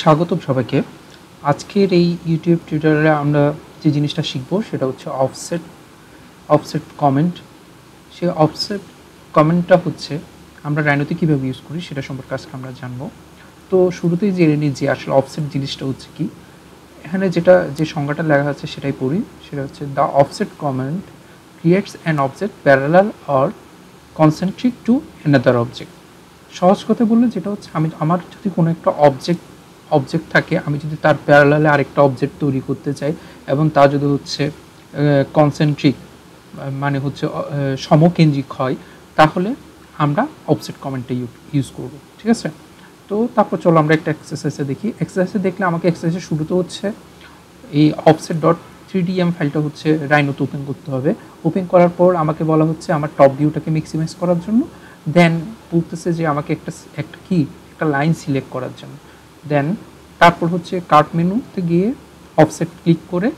স্বাগতম সবাইকে। আজকের এই ইউটিউব টিউটোরিয়ালে আমরা যে জিনিসটা শিখব সেটা হচ্ছে অফসেট অফসেট কমেন্ট সে অফসেট কমেন্টটা হচ্ছে আমরা রাইনোতে কীভাবে ইউজ করি সেটা সম্পর্কে আজকে আমরা জানব। তো শুরুতেই জেনে নিই যে আসলে অফসেট জিনিসটা হচ্ছে কি। এখানে যেটা, যে সংজ্ঞাটা লেখা আছে সেটাই পড়ি, সেটা হচ্ছে the offset comment creates an object parallel or concentric to another object সহজ কথা বললে যেটা হচ্ছে আমি, আমার যদি কোনো একটা অবজেক্ট অবজেক্ট থাকে, আমি যদি তার প্যারালালে আরেকটা অবজেক্ট তৈরি করতে চাই এবং তা যদি হচ্ছে কনসেন্ট্রিক মানে হচ্ছে সমকেন্দ্রিক হয়, তাহলে আমরা অবজেক্ট কমেন্টটা ইউজ করব, ঠিক আছে? তো তারপর চলো আমরা একটা এক্সারসাইজে দেখি। এক্সারসাইজে দেখলে আমাকে এক্সারসাইজের শুরুতে হচ্ছে, এই অফসেট ডট থ্রি ডিএম ফাইলটা হচ্ছে রাইনোতে ওপেন করতে হবে। ওপেন করার পর আমাকে বলা হচ্ছে আমার টপ ভিউটাকে ম্যাক্সিমাইজ করার জন্য। দেন বলতেছে যে আমাকে একটা একটা কি? একটা লাইন সিলেক্ট করার জন্য। দেন তারপর হচ্ছে কার্ট মেনুতে গিয়ে অফসেট ক্লিক করে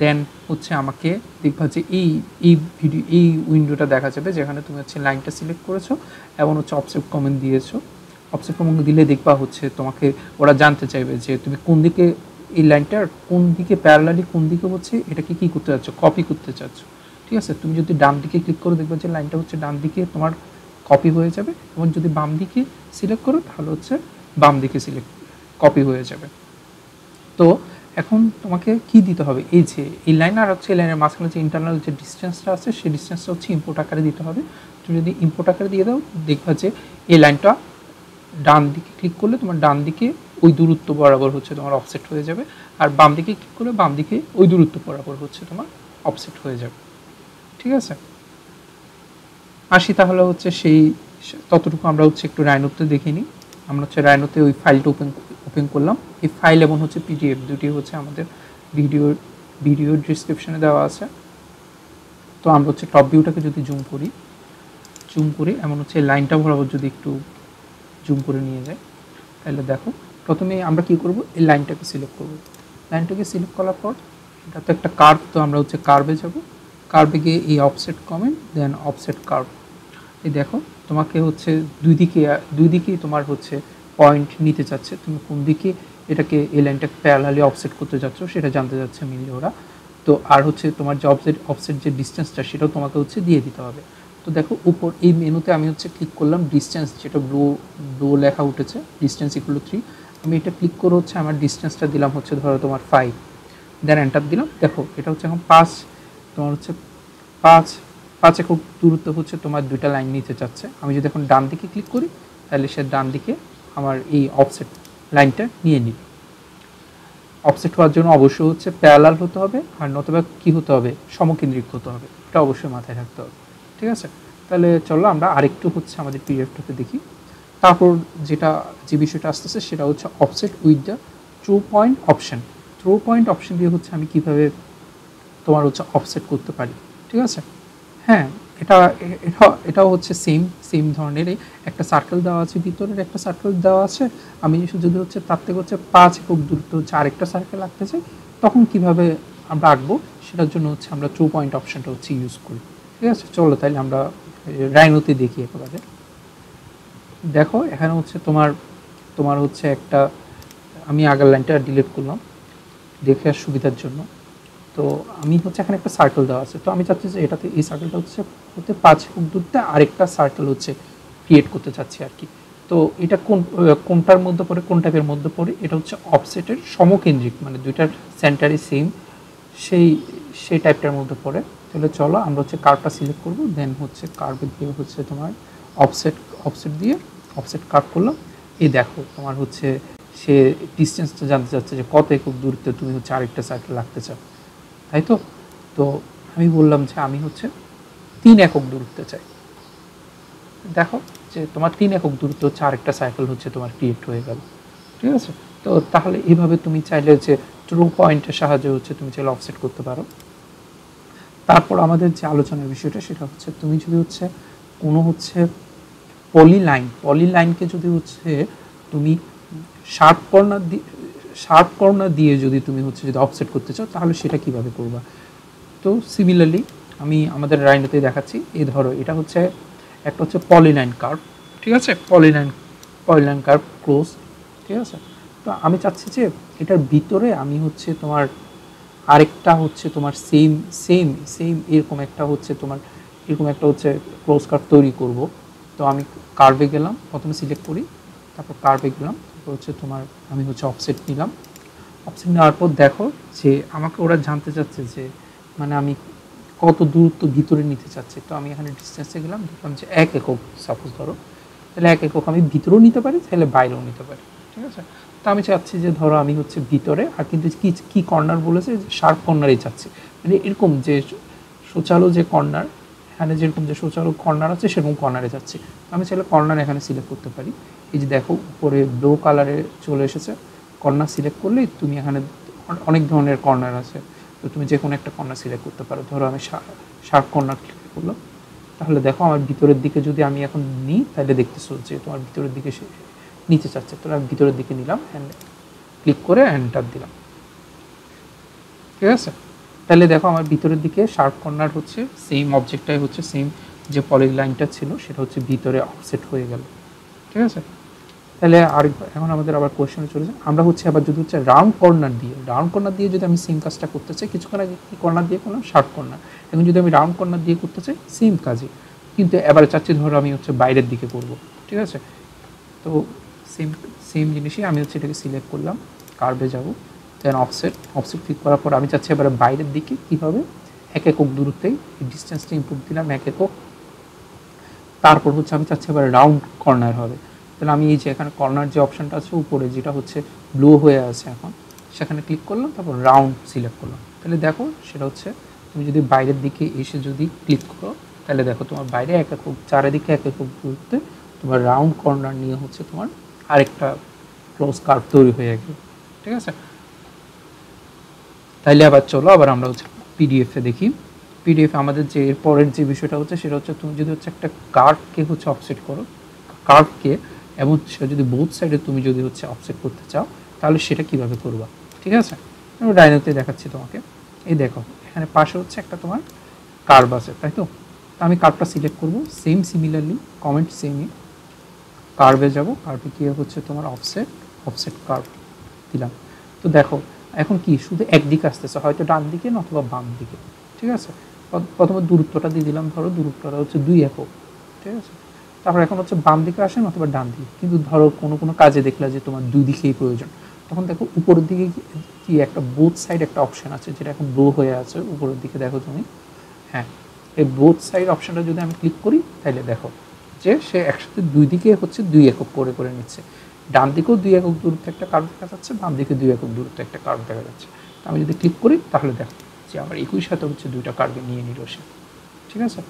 দেন হচ্ছে আমাকে দেখবা যে এই এই ভিডিও এই উইন্ডোটা দেখা যাবে যেখানে তুমি হচ্ছে লাইনটা সিলেক্ট করেছ এবং হচ্ছে অফসেট কমেন্ট দিয়েছ। অফসেট কমেন্ট দিলে দেখবা হচ্ছে তোমাকে ওরা জানতে চাইবে যে তুমি কোন দিকে এই লাইনটার কোন দিকে প্যারালালি কোন দিকে হচ্ছে এটাকে কী করতে চাচ্ছ কপি করতে চাচ্ছ। ঠিক আছে? তুমি যদি ডান দিকে ক্লিক করে দেখবে যে লাইনটা হচ্ছে ডান দিকে তোমার কপি হয়ে যাবে এবং যদি বাম দিকে সিলেক্ট করো তাহলে হচ্ছে বাম দিকে সিলেক্ট কপি হয়ে যাবে। তো এখন তোমাকে কি দিতে হবে? এই যে, এই লাইন আর হচ্ছে এই লাইনের মাঝখানে যে ইন্টারনাল যে ডিস্টেন্সটা আছে, সেই ডিস্টেন্সটা হচ্ছে ইম্পোর্ট আকারে দিতে হবে। তুমি যদি ইম্পোর্ট আকারে দিয়ে দাও, দেখবা যে এই লাইনটা ডান দিকে ক্লিক করলে তোমার ডান দিকে ওই দূরত্ব বরাবর হচ্ছে তোমার অফসেট হয়ে যাবে। আর বাম দিকে ক্লিক করলে বাম দিকে ওই দূরত্ব বরাবর হচ্ছে তোমার অফসেট হয়ে যাবে। ঠিক আছে? আসি তাহলে হচ্ছে সেই, ততটুকু আমরা হচ্ছে একটু রাইনোতে দেখে নিই। আমরা হচ্ছে রাইনোতে ওই ফাইলটা ওপেন ওপেন করলাম। এই ফাইল এবং হচ্ছে পিডিএফ দুটি হচ্ছে আমাদের ভিডিওর ভিডিও ডিসক্রিপশনে দেওয়া আছে। তো আমরা হচ্ছে টপ ভিউটাকে যদি জুম করি জুম করি এমন হচ্ছে লাইনটা বরাবর যদি একটু জুম করে নিয়ে যায় তাহলে দেখো, প্রথমে আমরা কি করব? এই লাইনটাকে সিলেক্ট করব। লাইনটাকে সিলেক্ট করার পর, এটা তো একটা কার্ভ তো আমরা হচ্ছে কার্ভে যাব। কার্ভে গিয়ে এই অফসেট কমেন্ট দেন অফসেট কার্ভ এই দেখো, তোমাকে হচ্ছে দুই দিকে, দুই দিকেই তোমার হচ্ছে পয়েন্ট নিতে চাচ্ছে, তুমি কোন দিকে এটাকে এই লাইনটাকে প্যারালালি অফসেট করতে যাচ্ছ সেটা জানতে যাচ্ছে মিললে ওরা। তো আর হচ্ছে তোমার যে অফসেট অফসেট যে ডিস্টেন্সটা সেটাও তোমাকে হচ্ছে দিয়ে দিতে হবে। তো দেখো, উপর এই মেনুতে আমি হচ্ছে ক্লিক করলাম ডিস্টেন্স যেটা ব্লু ব্লু লেখা উঠেছে ডিস্টেন্স ইকুয়াল থ্রি আমি এটা ক্লিক করে হচ্ছে আমার ডিস্টেন্সটা দিলাম হচ্ছে ধরো তোমার ফাইভ দেন এন্টার দিলাম। দেখো, এটা হচ্ছে এখন পাঁচ, তোমার হচ্ছে পাঁচ পাঁচ একক দূরত্ব হচ্ছে তোমার দুইটা লাইন নিতে চাচ্ছে। আমি যদি এখন ডান দিকে ক্লিক করি, তাহলে সে ডান দিকে আমার এই অফসেট লাইনটা নিয়ে নিবে অফসেট হওয়ার জন্য অবশ্যই হচ্ছে প্যারালাল হতে হবে আর নতুবা কী হতে হবে? সমকেন্দ্রিক হতে হবে। এটা অবশ্যই মাথায় রাখতে হবে। ঠিক আছে? তাহলে চলো আমরা আরেকটু হচ্ছে আমাদের পিডিএফটাতে দেখি। তারপর যেটা, যে বিষয়টা আসতেছে সেটা হচ্ছে offset with the true point option through point option দিয়ে হচ্ছে আমি কীভাবে তোমার হচ্ছে অফসেট করতে পারি? ঠিক আছে? হ্যাঁ এটা এটা, এটাও হচ্ছে সেম সেম ধরনেরই একটা সার্কেল দেওয়া আছে, ভিতরের একটা সার্কেল দেওয়া আছে। আমি যদি হচ্ছে তার থেকে হচ্ছে পাঁচ একক দূরত্ব হচ্ছে আরেকটা সার্কেল আঁকতে চাই। তখন কীভাবে আমরা আঁকবো? সেটার জন্য হচ্ছে আমরা টু পয়েন্ট অপশানটা হচ্ছে ইউজ করি। ঠিক আছে? চলো তাহলে আমরা রাইনোতে দেখি একেবারে। দেখো, এখানে হচ্ছে তোমার তোমার হচ্ছে একটা, আমি আগের লাইনটা ডিলিট করলাম। দেখে সুবিধার জন্য। তো আমি হচ্ছে এখানে একটা সার্কেল দেওয়া আছে। তো আমি চাচ্ছি যে এটাতে এই সার্কেলটা হচ্ছে হতে পাঁচ ফুট দূরতে আরেকটা সার্কেল হচ্ছে ক্রিয়েট করতে চাচ্ছি আর কি তো এটা কোন কোনটার মধ্যে পড়ে, কোন টাইপের মধ্যে পড়ে, এটা হচ্ছে অফসেটের সমকেন্দ্রিক মানে দুইটার সেন্টারই সেম সেই সেই টাইপটার মধ্যে পড়ে। তাহলে চলো আমরা হচ্ছে কার্ভটা সিলেক্ট করব দেন হচ্ছে কার্ভে দিয়ে হচ্ছে তোমার অফসেট অফসেট দিয়ে অফসেট কার্ভ করলাম। এই দেখো তোমার হচ্ছে সে ডিস্টেন্সটা জানতে চাচ্ছে যে কত একক দূরত্বে তুমি হচ্ছে আরেকটা সার্কেল রাখতে চাও। তাই তো তো আমি বললাম যে আমি হচ্ছে তিন একক দূরত্বে চাই। দেখো যে তোমার তিন একক দূরত্ব হচ্ছে আরেকটা সাইকেল হচ্ছে তোমার ক্রিয়েট হয়ে গেল। ঠিক আছে? তো তাহলে এইভাবে তুমি চাইলে যে ট্রু পয়েন্টের সাহায্যে হচ্ছে তুমি চাইলে অফসেট করতে পারো। তারপর আমাদের যে আলোচনার বিষয়টা সেটা হচ্ছে তুমি যদি হচ্ছে কোনো হচ্ছে পলি লাইন পলি লাইনকে যদি হচ্ছে তুমি শার্প কর্নার দিয়ে শার্প কর্নার দিয়ে যদি তুমি হচ্ছে যদি অফসেট করতে চাও, তাহলে সেটা কীভাবে করবা? তো সিমিলারলি আমি আমাদের রাইনোতে দেখাচ্ছি, এই ধরো এটা হচ্ছে একটা হচ্ছে পলিলাইন কার্ভ ঠিক আছে? পলিলাইন পলিলাইন কার্ভ ক্লোজ ঠিক আছে? তো আমি চাচ্ছি যে এটার ভিতরে আমি হচ্ছে তোমার আরেকটা হচ্ছে তোমার সেম সেম সেম এরকম একটা হচ্ছে তোমার, এরকম একটা হচ্ছে ক্লোজ কার্ভ তৈরি করব। তো আমি কার্ভে গেলাম, প্রথমে সিলেক্ট করি, তারপর কার্ভে গেলাম। তারপর হচ্ছে তোমার আমি হচ্ছে অফসেট নিলাম। অফসেট নেওয়ার পর দেখো যে আমাকে ওরা জানতে চাচ্ছে যে মানে আমি কত দূরত্ব ভিতরে নিতে চাচ্ছে। তো আমি এখানে ডিস্টেন্সে গেলাম, দেখলাম যে এক একক সাপোজ ধরো, তাহলে এক একক আমি ভিতরেও নিতে পারি, তাহলে বাইরেও নিতে পারি, ঠিক আছে? তো আমি চাচ্ছি যে ধরো আমি হচ্ছে ভিতরে, আর কিন্তু কি কি কর্নার বলেছে শার্প কর্নারেই চাচ্ছি। মানে এরকম যে সোচালো যে কর্নার এখানে যেরকম যে সোচালো কর্নার আছে, সেরকম কর্নারে যাচ্ছি। আমি চাইলে কর্নার এখানে সিলেক্ট করতে পারি। এই যে দেখো, উপরে ব্লু কালারে চলে এসেছে। কর্নার সিলেক্ট করলেই তুমি এখানে অনেক ধরনের কর্নার আছে। তো তুমি যে কোনো একটা কর্নার সিলেক্ট করতে পারো। ধরো আমি শার্প কর্নার ক্লিক করলাম। তাহলে দেখো, আমার ভিতরের দিকে যদি আমি এখন নিই, তাহলে দেখতেছো যে তোমার ভিতরের দিকে সে নিচে চাচ্ছে তাহলে আমি ভিতরের দিকে নিলাম অ্যান্ড ক্লিক করে এন্টার দিলাম। ঠিক আছে? তাহলে দেখো আমার ভিতরের দিকে শার্প কর্নার হচ্ছে সেম অবজেক্টটাই হচ্ছে সেম যে পলি লাইনটা ছিল, সেটা হচ্ছে ভিতরে অফসেট হয়ে গেল। ঠিক আছে? তাহলে আর এখন আমাদের আবার কোয়েশনে চলে যায় আমরা হচ্ছে আবার যদি হচ্ছে রাউন্ড কর্নার দিয়ে রাউন্ড কর্নার দিয়ে যদি আমি সেম কাজটা করতে চাই, কিছুক্ষণ আগে কি কর্নার দিয়ে করলাম? শার্প কর্নার এখন যদি আমি রাউন্ড কর্নার দিয়ে করতে চাই সেম কাজই। কিন্তু এবার চাচ্ছি ধরো আমি হচ্ছে বাইরের দিকে করব। ঠিক আছে? তো সেম সেম জিনিসই আমি হচ্ছে এটাকে সিলেক্ট করলাম। কার্ভে যাব। দেন অফসেট অফসেট ক্লিক করার পর আমি চাচ্ছি এবারে বাইরের দিকে কীভাবে? এক একক দূরত্বেই ডিস্টেন্সটা ইম্প্রুভ দিলাম, এক একক। তারপর হচ্ছে আমি চাচ্ছি এবারে রাউন্ড কর্নার হবে। তাহলে আমি এই যে এখানে কর্নার যে অপশানটা আছে, উপরে যেটা হচ্ছে ব্লু হয়ে আছে এখন, সেখানে ক্লিক করলাম, তারপর রাউন্ড সিলেক্ট করলাম। তাহলে দেখো, সেটা হচ্ছে তুমি যদি বাইরের দিকে এসে যদি ক্লিক করো, তাহলে দেখো তোমার বাইরে এক একক, চারিদিকে এক একক দূরত্বে তোমার রাউন্ড কর্নার নিয়ে হচ্ছে তোমার আরেকটা ক্লোজ কার্ভ তৈরি হয়ে গেল। ঠিক আছে? তাইলে আবার চলো, আবার আমরা হচ্ছে পিডিএফে দেখি। পিডিএফ আমাদের যে এর পরের যে বিষয়টা হচ্ছে, সেটা হচ্ছে তুমি যদি হচ্ছে একটা কার্ভকে হচ্ছে অফসেট করো কার্ভকে এবং সেটা যদি বোথ সাইডে তুমি যদি হচ্ছে অফসেট করতে চাও, তাহলে সেটা কীভাবে করবা? ঠিক আছে? আমি ডাইনোতে দেখাচ্ছি তোমাকে। এই দেখো, এখানে পাশে হচ্ছে একটা তোমার কার্ভ আছে, তাই তো? আমি কার্ভটা সিলেক্ট করব। সেম সিমিলারলি কমেন্ট সেমই কার্ভে যাব কার্ভে গিয়ে হচ্ছে তোমার অফসেট অফসেট কার্ভ দিলাম। তো দেখো এখন কি, শুধু একদিকে আসতেছে, হয়তো ডান দিকে অথবা বাম দিকে, ঠিক আছে? প্রথমে দূরত্বটা দিয়ে দিলাম, ধরো দূরত্বটা হচ্ছে দুই একক, ঠিক আছে? তারপর এখন হচ্ছে বাম দিকে আসেন অথবা ডান দিকে, কিন্তু ধরো কোনো কোনো কাজে দেখলে যে তোমার দুই দিকেই প্রয়োজন। তখন দেখো উপরের দিকে কি একটা বোথ সাইড একটা অপশান আছে, যেটা এখন ব্লো হয়ে আছে, উপরের দিকে দেখো তুমি হ্যাঁ? এই বোথ সাইড অপশানটা যদি আমি ক্লিক করি, তাহলে দেখো যে সে একসাথে দুই দিকে হচ্ছে দুই একক করে করে নিচ্ছে। ডান দিকেও দুই একক দূরত্ব একটা কার্ভ দেখা যাচ্ছে, বাম দিকে দুই একক দূরত্ব একটা কার্ভ দেখা যাচ্ছে। আমি যদি ক্লিক করি, তাহলে দেখো যে আমার একই সাথে হচ্ছে দুইটা কার্ভে নিয়ে নিল সে। ঠিক আছে?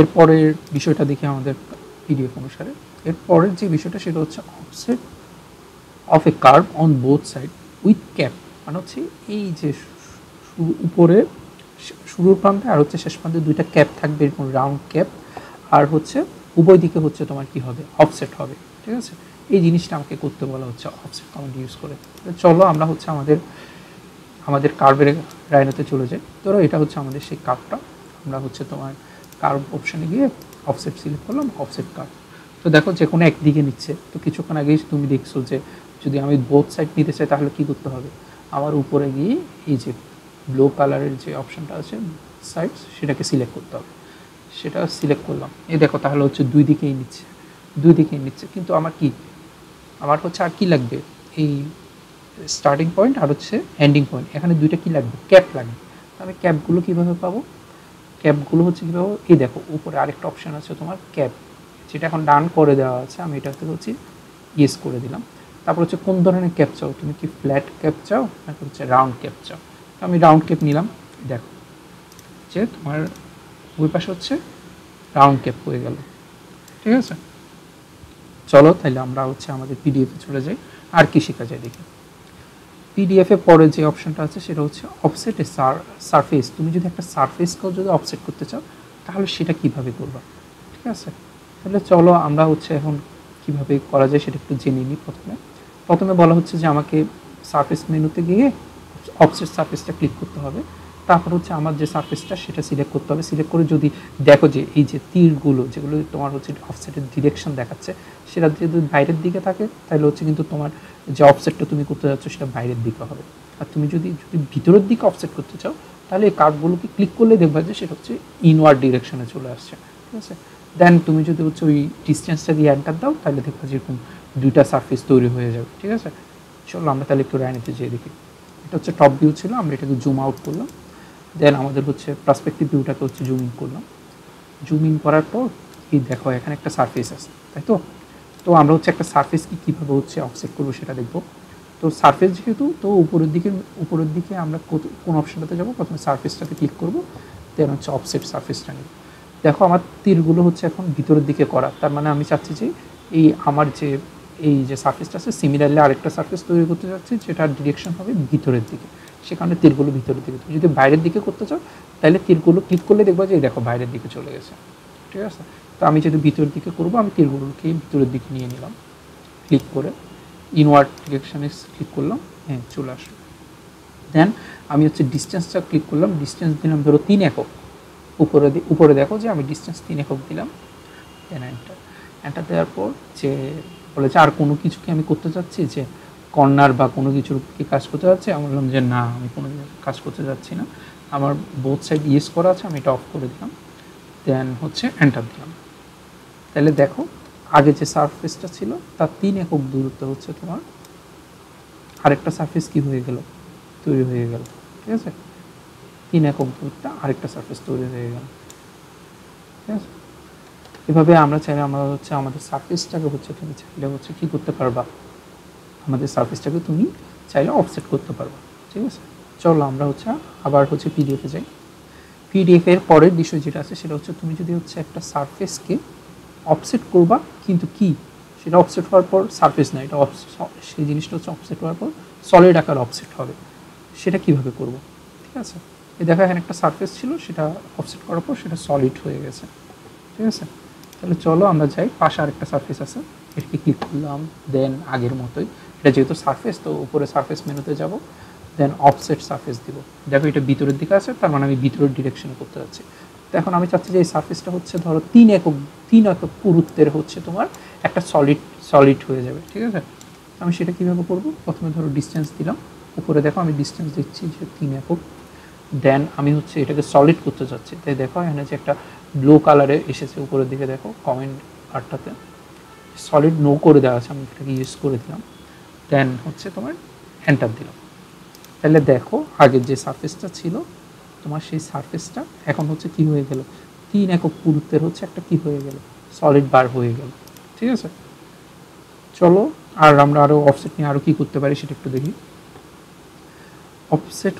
এরপরের বিষয়টা দেখি আমাদের পিডিএফ অনুসারে। এরপরের যে বিষয়টা, সেটা হচ্ছে offset of a curve on both side with cap মানে হচ্ছে এই যে উপরে শুরুর প্রান্তে আর হচ্ছে শেষ প্রান্তে দুইটা ক্যাপ থাকবে, এরকম রাউন্ড ক্যাপ আর হচ্ছে উভয় দিকে হচ্ছে তোমার কি হবে? অফসেট হবে। ঠিক আছে? এই জিনিসটা আমাকে করতে বলা হচ্ছে অফসেট কমেন্ট ইউজ করে। চলো আমরা হচ্ছে আমাদের আমাদের কার্ভের রাইনোতে চলে যাই। ধরো এটা হচ্ছে আমাদের সেই কার্ভটা আমরা হচ্ছে তোমার কার্ভ অপশানে গিয়ে অফসেট সিলেক্ট করলাম অফসেট কার্ভ তো দেখো যে কোনো একদিকে নিচ্ছে। তো কিছুক্ষণ আগেই তুমি দেখছ যে যদি আমি বোথ সাইড নিতে চাই তাহলে কি করতে হবে? আমার উপরে গিয়ে এই যে ব্লু কালারের যে অপশানটা আছে সাইড সেটাকে সিলেক্ট করতে হবে। সেটা সিলেক্ট করলাম। এই দেখো তাহলে হচ্ছে দুই দিকেই নিচ্ছে। দুই দিকেই নিচ্ছে। কিন্তু আমার কি? আমার হচ্ছে আর কি লাগবে? এই স্টার্টিং পয়েন্ট আর হচ্ছে এন্ডিং পয়েন্ট এখানে দুইটা কি লাগবে? ক্যাপ লাগবে। আমি ক্যাপগুলো কীভাবে পাবো? ক্যাপগুলো হচ্ছে কীভাবে এই দেখো, উপরে আরেকটা অপশান আছে তোমার ক্যাপ যেটা এখন ডান করে দেওয়া আছে। আমি এটাতে হচ্ছে ইয়েস করে দিলাম। তারপর হচ্ছে কোন ধরনের ক্যাপ চাও? তুমি কি ফ্ল্যাট ক্যাপ চাও? নাকি হচ্ছে রাউন্ড ক্যাপ চাও? তো আমি রাউন্ড ক্যাপ নিলাম। দেখো, যে তোমার ওই পাশে হচ্ছে রাউন্ড ক্যাপ হয়ে গেল। ঠিক আছে? চলো তাহলে আমরা হচ্ছে আমাদের পিডিএফে চলে যাই। আর কি শেখা যায় দেখি। পিডিএফে পরে যে অপশনটা আছে, সেটা হচ্ছে অফসেটে সারফেস তুমি যদি একটা সারফেসকেও যদি অফসেট করতে চাও, তাহলে সেটা কীভাবে করবা? ঠিক আছে? তাহলে চলো, আমরা হচ্ছে এখন কীভাবে করা যায় সেটা একটু জেনে নিই প্রথমে। প্রথমে বলা হচ্ছে যে আমাকে সারফেস মেনুতে গিয়ে অফসেট সারফেসটা ক্লিক করতে হবে। তারপর হচ্ছে আমার যে সার্ফেসটা সেটা সিলেক্ট করতে হবে। সিলেক্ট করে যদি দেখো যে এই যে তীরগুলো, যেগুলো তোমার হচ্ছে অফসেটের ডিরেকশন দেখাচ্ছে, সেটা যদি বাইরের দিকে থাকে, তাহলে হচ্ছে কিন্তু তোমার যে অফসেটটা তুমি করতে যাচ্ছ, সেটা বাইরের দিকে হবে। আর তুমি যদি যদি ভিতরের দিকে অফসেট করতে চাও, তাহলে এই কার্ভগুলোকে ক্লিক করলে দেখবা যে সেটা হচ্ছে ইনওয়ার্ড ডিরেকশনে চলে আসছে। ঠিক আছে? দেন তুমি যদি হচ্ছে ওই ডিস্টেন্সটা দিয়ে অ্যান্টার দাও, তাহলে দেখবা যেরকম দুইটা সার্ফেস তৈরি হয়ে যাবে। ঠিক আছে? চলো আমরা তাহলে একটু রায়নিতে যেয়ে দেখি এটা হচ্ছে টপ ভিউ ছিল, আমরা এটাকে জুম আউট করলাম। দেন আমাদের হচ্ছে পার্সপেক্টিভ ভিউটাকে হচ্ছে জুম ইন করলাম। জুম ইন করার পর, এই দেখো এখানে একটা সারফেস আছে, তাই তো? তো আমরা হচ্ছে একটা সারফেসকে কীভাবে হচ্ছে অফসেট করব সেটা দেখব। তো সারফেস যেহেতু, তো উপরের দিকে উপরের দিকে আমরা কোন অপশনটাতে যাব? প্রথমে সারফেসটাতে ক্লিক করব দেন হচ্ছে অফসেট সারফেসটা নিব। দেখো আমার তীরগুলো হচ্ছে এখন ভিতরের দিকে করা, তার মানে আমি চাচ্ছি যে এই আমার যে এই যে সার্ফেসটা আছে সিমিলারলি আরেকটা সার্ফেস তৈরি করতে যাচ্ছি, যেটার ডিরেকশন হবে ভিতরের দিকে। সেখানে তীরগুলো ভিতরের দিকে তুমি যদি বাইরের দিকে করতে চাও, তাহলে তীরগুলো ক্লিক করলে দেখব যে দেখো বাইরের দিকে চলে গেছে। ঠিক আছে? তো আমি যেহেতু ভিতরের দিকে করব, আমি তীরগুলোকে ভিতরের দিকে নিয়ে নিলাম। ক্লিক করে ইনওয়ার্ড ডিরেকশানে ক্লিক করলাম হ্যাঁ চলে আসলো। দেন আমি হচ্ছে ডিস্টেন্সটা ক্লিক করলাম। ডিস্টেন্স দিলাম ধরো তিন একক। উপরে উপরে দেখো যে আমি ডিস্টেন্স তিন একক দিলাম। দেন এন্টার এন্টার দেওয়ার পর যে বলেছে, আর কোনো কিছুকে আমি করতে চাচ্ছি যে কর্নার বা কোনো কিছুর কি কাজ করতে যাচ্ছে? আমি বললাম যে, না, আমি কোনো কাজ করতে যাচ্ছি না। আমার বোথ সাইড ইয়েস করা আছে, আমি এটা অফ করে দিলাম। দেন হচ্ছে এন্টার দিলাম। তাহলে দেখো, আগে যে সারফেসটা ছিল, তার তিন একক দূরত্ব হচ্ছে তোমার, আরেকটা সারফেস কি হয়ে গেল? তৈরি হয়ে গেল, ঠিক আছে? তিন একক দূরত্বে আরেকটা সারফেস তৈরি হয়ে গেল, ঠিক আছে? এভাবে আমরা চাইলে আমরা হচ্ছে আমাদের সার্ফেসটাকে হচ্ছে তুমি চাইলে হচ্ছে কী করতে পারবা? আমাদের সার্ফেসটাকে তুমি চাইলে অফসেট করতে পারবা, ঠিক আছে? চলো আমরা হচ্ছে আবার হচ্ছে পিডিএফে যাই। পিডিএফের পরের বিষয় যেটা আছে সেটা হচ্ছে তুমি যদি হচ্ছে একটা সারফেসকে অফসেট করবা, কিন্তু কি? সেটা অফসেট হওয়ার পর সারফেস না, এটা সেই জিনিসটা হচ্ছে অফসেট হওয়ার পর সলিড আকার অফসেট হবে। সেটা কীভাবে করব? ঠিক আছে? এই দেখা এখানে একটা সারফেস ছিল, সেটা অফসেট করার পর সেটা সলিড হয়ে গেছে, ঠিক আছে? তাহলে চলো আমরা যাই, পাশে আরেকটা সারফেস আছে। এটাকে ক্লিক করলাম? দেন আগের মতোই। এটা যেহেতু সারফেস তো উপরে সারফেস মেনুতে যাব। দেন অফসেট সারফেস দিব। দেখো এটা ভিতরের দিকে আছে, তার মানে আমি ভিতরের ডিরেকশনে করতে যাচ্ছি। তো এখন আমি চাচ্ছি যে এই সারফেসটা হচ্ছে, ধরো তিন একক তিন একক পুরুত্বের হচ্ছে তোমার একটা সলিড সলিড হয়ে যাবে, ঠিক আছে? আমি সেটা কীভাবে করব? প্রথমে ধরো ডিস্টেন্স দিলাম। উপরে দেখো আমি ডিস্টেন্স দিচ্ছি যে তিন একক। দেন আমি হচ্ছে এটাকে সলিড করতে চাচ্ছি তাই দেখো এখানে যে একটা ব্লু কালারে এসেছে উপরের দিকে দেখো কমেন্ট আরটাতে সলিড নো করে দেওয়া আছে, আমি এটাকে ইউজ করে দিলাম। দেন হচ্ছে তোমার এন্টার দিলাম। তাহলে দেখো আগের যে সারফেসটা ছিল, তোমার সেই সারফেসটা এখন হচ্ছে কি হয়ে গেল? তিন একক পুরুত্বের হচ্ছে একটা কি হয়ে গেল? সলিড বার হয়ে গেল। ঠিক আছে? চলো, আর আমরা আরও অফসেট নিয়ে আরও কী করতে পারি সেটা একটু দেখি। অফসেট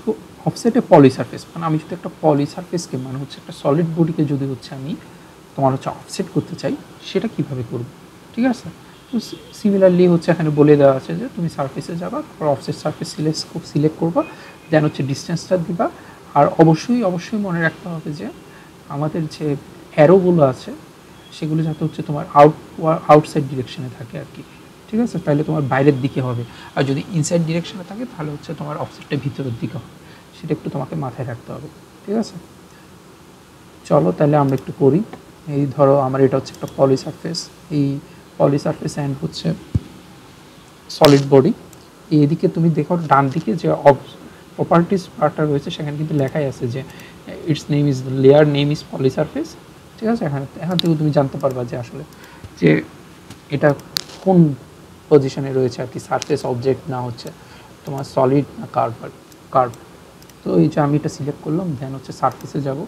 অফসেটে পলি সারফেস মানে আমি যদি একটা পলি সারফেসকে মানে হচ্ছে একটা সলিড বডিকে যদি হচ্ছে আমি তোমার হচ্ছে অফসেট করতে চাই, সেটা কীভাবে করব? ঠিক আছে? তো সিমিলারলি হচ্ছে এখানে বলে দেওয়া আছে যে তুমি সারফেসে যাবা তারপর অফসেট সারফেস সিলেক্ট সিলেক্ট করবা দেন হচ্ছে ডিস্টেন্সটা দিবা। আর অবশ্যই অবশ্যই মনে রাখতে হবে যে আমাদের যে অ্যারোগুলো আছে, সেগুলো যাতে হচ্ছে তোমার আউট আউটসাইড ডিরেকশনে থাকে আর কি। ঠিক আছে? তাহলে তোমার বাইরের দিকে হবে। আর যদি ইনসাইড ডিরেকশনে থাকে, তাহলে হচ্ছে তোমার অফসেটটা ভিতরের দিকে হবে। সেটা একটু তোমাকে মাথায় রাখতে হবে, ঠিক আছে? চলো তাহলে আমরা একটু করি। এই ধরো আমার এটা হচ্ছে একটা পলি সারফেস এই পলি সারফেস অ্যান্ড হচ্ছে সলিড বডি এদিকে তুমি দেখো ডান দিকে যে প্রপার্টিস পার্টটা রয়েছে, সেখানে কিন্তু লেখাই আছে যে it's name is layer name is poly surface ঠিক আছে? এখানে এখান থেকে তুমি জানতে পারবা যে আসলে যে এটা কোন পজিশনে রয়েছে আর কি সারফেস অবজেক্ট না হচ্ছে তোমার সলিড না কার্ভ কার্ভ তো এই যে আমি এটা সিলেক্ট করলাম দেন হচ্ছে সারফেসে যাব।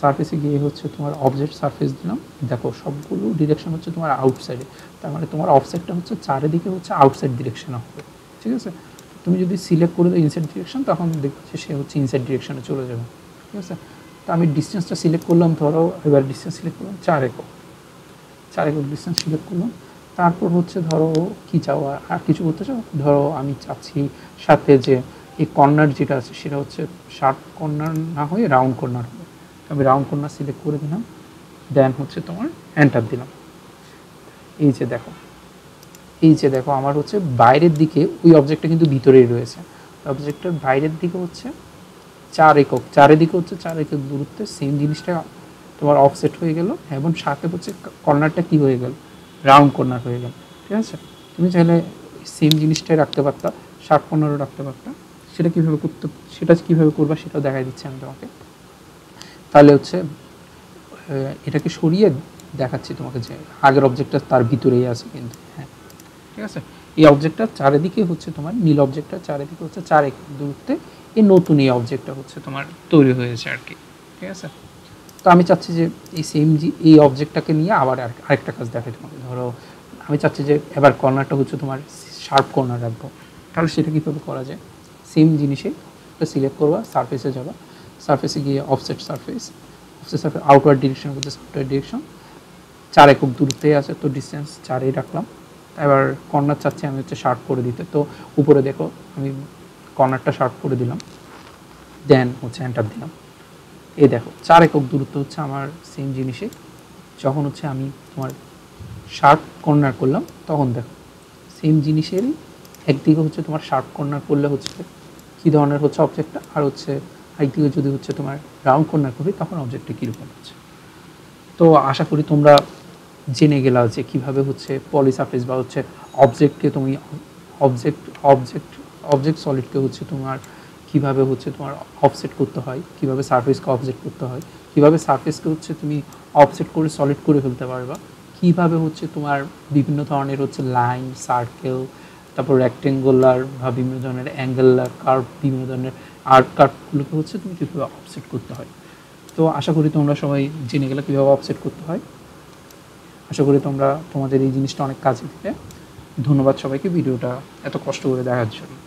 সারফেসে গিয়ে হচ্ছে তোমার অবজেক্ট সারফেস দিলাম। দেখো, সবগুলো ডিরেকশন হচ্ছে তোমার আউটসাইডে তার মানে তোমার অফসাইডটা হচ্ছে চারিদিকে হচ্ছে আউটসাইড ডিরেকশনে হবে। ঠিক আছে? তুমি যদি সিলেক্ট করে দাও ইনসাইড ডিরেকশন তখন দেখছে সে হচ্ছে ইনসাইড ডিরেকশনে চলে যাবে। ঠিক আছে? তো আমি ডিস্টেন্সটা সিলেক্ট করলাম, ধরো, এবার ডিস্টেন্স সিলেক্ট করলাম চার একক। চার একক ডিস্টেন্স সিলেক্ট করলাম। তারপর হচ্ছে ধরো, কি চাও আর কিছু করতে চাও? ধরো, আমি চাচ্ছি সাথে যে এই কর্নার যেটা আছে, সেটা হচ্ছে শার্প কর্নার না হয়ে রাউন্ড কর্নার হবে। আমি রাউন্ড কর্নার সিলেক্ট করে দিলাম দেন হচ্ছে তোমার অ্যান্টার দিলাম। এই যে দেখো, এই যে দেখো, আমার হচ্ছে বাইরের দিকে ওই অবজেক্টটা কিন্তু ভিতরেই রয়েছে। অবজেক্টের বাইরের দিকে হচ্ছে চার একক চারিদিকে হচ্ছে চার একক দূরত্বে সেম জিনিসটা তোমার অফসেট হয়ে গেল, এবং সাথে হচ্ছে কর্নারটা কি হয়ে গেল? রাউন্ড কর্নার হয়ে গেল। ঠিক আছে? তুমি চাইলে সেম জিনিসটাই রাখতে পারতা শার্প কর্নারও রাখতে পারতা। সেটা কীভাবে করতে, সেটা কীভাবে করবা সেটাও দেখাই দিচ্ছি আমি তোমাকে। তাহলে হচ্ছে এটাকে সরিয়ে দেখাচ্ছি তোমাকে যে আগের অবজেক্টটা তার ভিতরেই আছে কিন্তু হ্যাঁ। ঠিক আছে? এই অবজেক্টটা চারিদিকে হচ্ছে তোমার, নীল অবজেক্টটা চারিদিকে হচ্ছে চার এক দূরত্বে এই নতুন এই অবজেক্টটা হচ্ছে তোমার তৈরি হয়েছে আর কি। ঠিক আছে? তো আমি চাচ্ছি যে এই সেম জি, এই অবজেক্টটাকে নিয়ে আবার আর- আরেকটা কাজ দেখাই তোমাকে। ধরো, আমি চাচ্ছি যে এবার কর্নারটা হচ্ছে তোমার শার্প কর্নার রাখব। তাহলে সেটা কীভাবে করা যায়? সেম জিনিসে সিলেক্ট করবা সারফেসে যাবা। সারফেসে গিয়ে offset surface offset surface outward direction করতে আউটওয়ার্ড ডিরেকশন চার একক দূরত্বে আছে, তো ডিস্টেন্স চারেই রাখলাম। এবার কর্নার চাচ্ছি আমি হচ্ছে শার্প করে দিতে। তো উপরে দেখো, আমি কর্নারটা শার্প করে দিলাম। দেন হচ্ছে এন্টার দিলাম। এই দেখো, চার একক দূরত্ব হচ্ছে আমার সেম জিনিসে। যখন হচ্ছে আমি তোমার শার্প কর্নার করলাম, তখন দেখো সেম জিনিসেরই একদিকে হচ্ছে তোমার শার্প কর্নার করলে হচ্ছে কী ধরনের হচ্ছে অবজেক্টটা আর হচ্ছে একদিকে যদি হচ্ছে তোমার রাউন্ড কর্নার করি তখন অবজেক্টটা কীরকম হচ্ছে? তো আশা করি তোমরা জেনে গেলা যে কীভাবে হচ্ছে পলিসারফেস বা হচ্ছে অবজেক্টকে তুমি অবজেক্ট অবজেক্ট অবজেক্ট সলিডকে হচ্ছে তোমার কীভাবে হচ্ছে তোমার অফসেট করতে হয়, কীভাবে সারফেসকে অবজেক্ট করতে হয়, কীভাবে সারফেসকে হচ্ছে তুমি অফসেট করে সলিড করে ফেলতে পারবা, কীভাবে হচ্ছে তোমার বিভিন্ন ধরনের হচ্ছে লাইন সার্কেল তারপর রেক্টেঙ্গুলার বা বিভিন্ন ধরনের অ্যাঙ্গেলার কার্ভ বিভিন্ন ধরনের আর্ট কার্ভগুলোকে হচ্ছে তুমি কীভাবে অফসেট করতে হয়। তো আশা করি তোমরা সবাই জেনে গেলে কীভাবে অফসেট করতে হয়। আশা করি তোমরা তোমাদের এই জিনিসটা অনেক কাজে দিবে। ধন্যবাদ সবাইকে, ভিডিওটা এত কষ্ট করে দেখার জন্য।